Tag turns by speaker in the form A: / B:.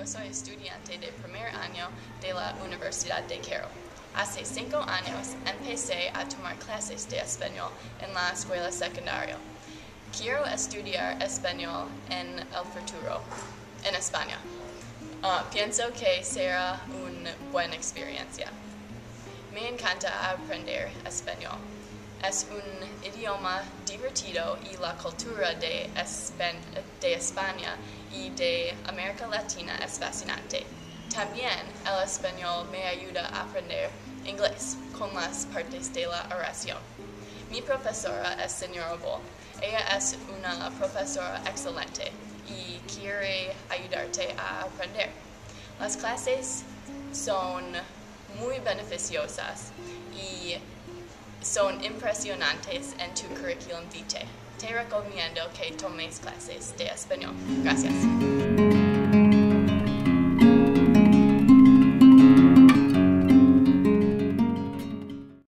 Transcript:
A: yo soy estudiante de primer año de la Universidad de Quero. Hace cinco años empecé a tomar clases de español en la escuela secundaria. Quiero estudiar español en el futuro, en España. Uh, pienso que será una buena experiencia. Me encanta aprender español. Es un idioma divertido y la cultura de, España y de América Latina es fascinante. También el español me ayuda a aprender inglés con las partes de la oración. Mi profesora es señora Bull. Ella es una profesora excelente y quiere ayudarte a aprender. Las clases son muy beneficiosas y son impresionantes en tu currículum vitae. Te recomiendo que tomes clases de español. Gracias.